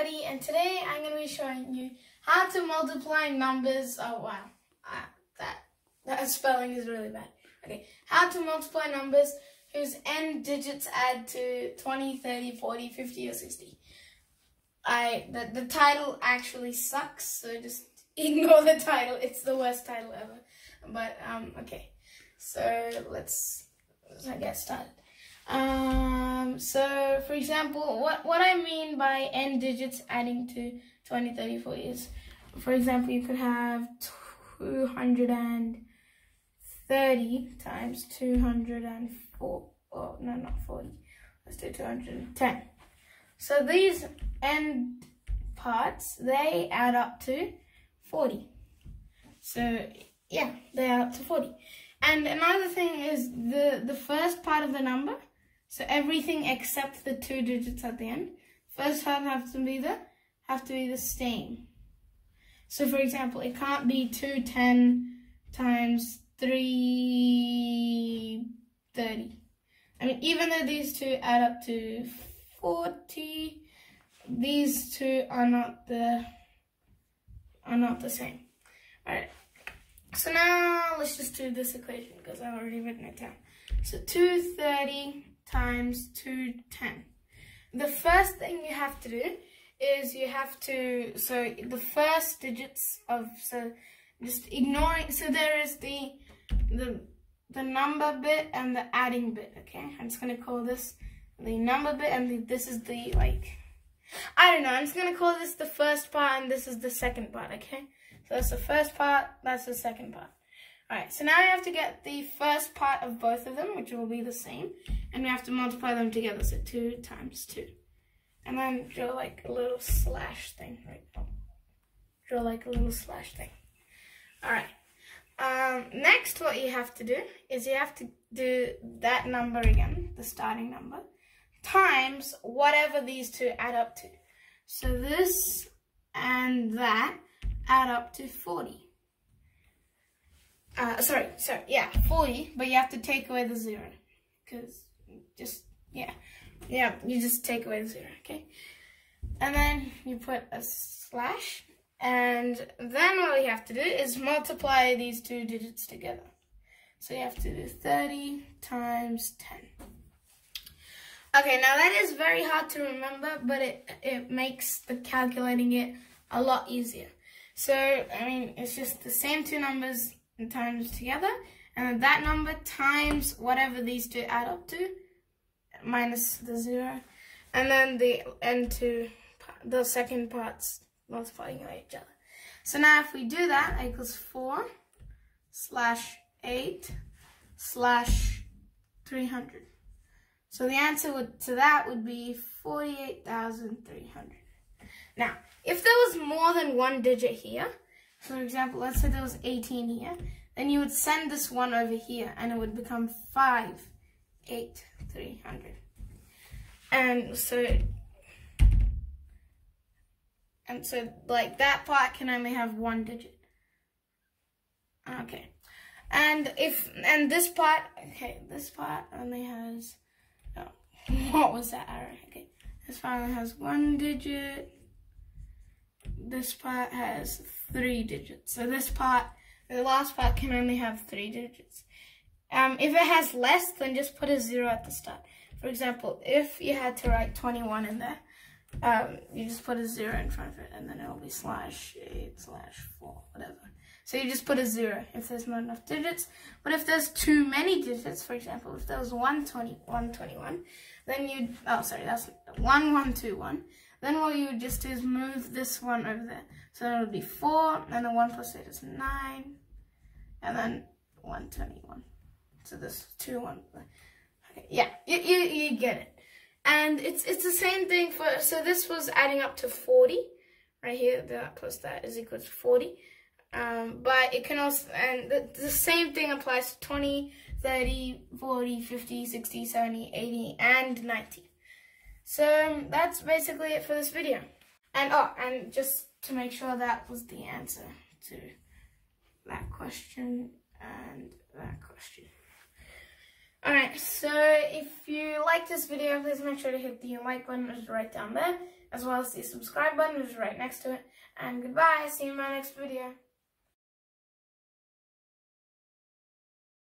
everybody and today I'm going to be showing you how to multiply numbers. Oh wow, ah, that, that spelling is really bad. Okay, how to multiply numbers whose end digits add to 20, 30, 40, 50 or 60. I the, the title actually sucks so just ignore the title. It's the worst title ever. But um okay. So let's, let's get started. Um, so for example, what, what I mean by end digits adding to 20, 30, 40 is, for example, you could have 230 times 204, oh, no, not 40, let's do 210. So these end parts, they add up to 40. So yeah, they add up to 40. And another thing is the, the first part of the number, so everything except the two digits at the end, first part have to be the have to be the same. So for example, it can't be 210 times 330. I mean, even though these two add up to 40, these two are not the are not the same. Alright. So now let's just do this equation because I've already written it down. So 230 times 210. The first thing you have to do is you have to, so the first digits of, so just ignoring, so there is the, the, the number bit and the adding bit, okay? I'm just going to call this the number bit and the, this is the, like, I don't know, I'm just going to call this the first part and this is the second part, okay? So that's the first part, that's the second part. Alright, so now we have to get the first part of both of them, which will be the same, and we have to multiply them together, so 2 times 2. And then draw like a little slash thing, right? Draw like a little slash thing. Alright, um, next what you have to do is you have to do that number again, the starting number, times whatever these two add up to. So this and that add up to 40. Uh, sorry, sorry, yeah, 40, but you have to take away the zero. Because, just, yeah, yeah, you just take away the zero, okay? And then you put a slash, and then what you have to do is multiply these two digits together. So you have to do 30 times 10. Okay, now that is very hard to remember, but it, it makes the calculating it a lot easier. So, I mean, it's just the same two numbers times together. And that number times whatever these two add up to, minus the zero. And then the end two, the second parts multiplying by each other. So now if we do that, equals 4 slash 8 slash 300. So the answer would, to that would be 48,300. Now, if there was more than one digit here, for example, let's say there was 18 here, then you would send this one over here and it would become 5, 8, 300. And so, and so like that part can only have one digit. Okay. And if, and this part, okay, this part only has, oh, what was that arrow? Okay. This part only has one digit this part has three digits. So this part, the last part can only have three digits. Um, if it has less, then just put a zero at the start. For example, if you had to write 21 in there, um, you just put a zero in front of it, and then it'll be slash 8 slash 4, whatever. So you just put a zero if there's not enough digits. But if there's too many digits, for example, if there was 120, 121, then you'd, oh, sorry, that's 1121. Then what you would just do is move this one over there. So then it would be 4, and then 1 plus 8 is 9, and then 121. So this 2, 1. Okay, yeah, you, you, you get it. And it's it's the same thing for, so this was adding up to 40. Right here, that plus that is equal to 40. Um, but it can also, and the, the same thing applies to 20, 30, 40, 50, 60, 70, 80, and 90. So that's basically it for this video. And oh, and just to make sure that was the answer to that question and that question. Alright, so if you like this video, please make sure to hit the like button, which is right down there, as well as the subscribe button, which is right next to it. And goodbye, see you in my next video.